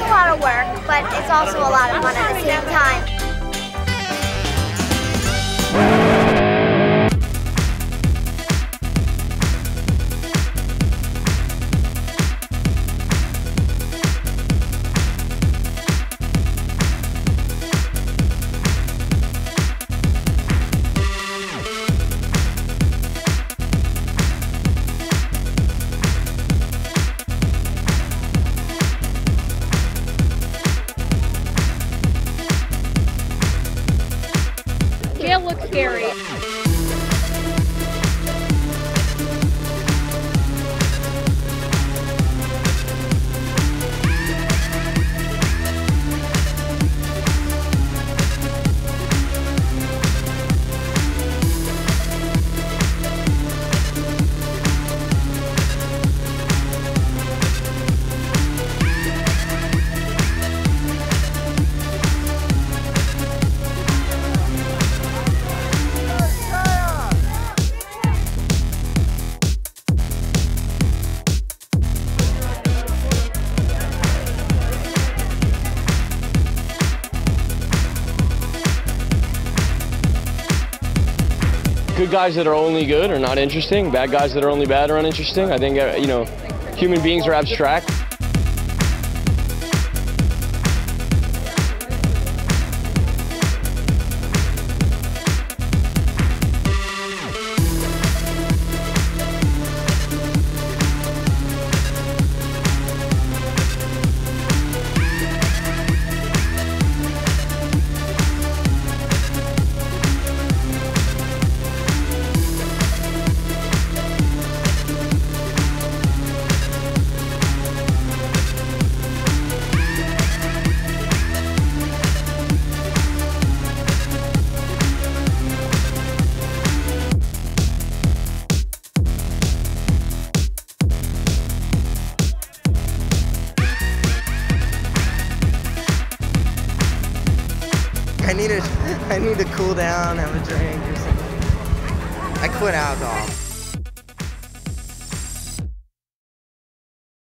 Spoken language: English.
a lot of work, but it's also a lot of fun at the same time. Looks scary. Good guys that are only good are not interesting. Bad guys that are only bad are uninteresting. I think, uh, you know, human beings are abstract. I need to, I need to cool down, have a drink or something. I quit alcohol.